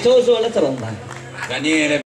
Pietoso alla tromba. Daniele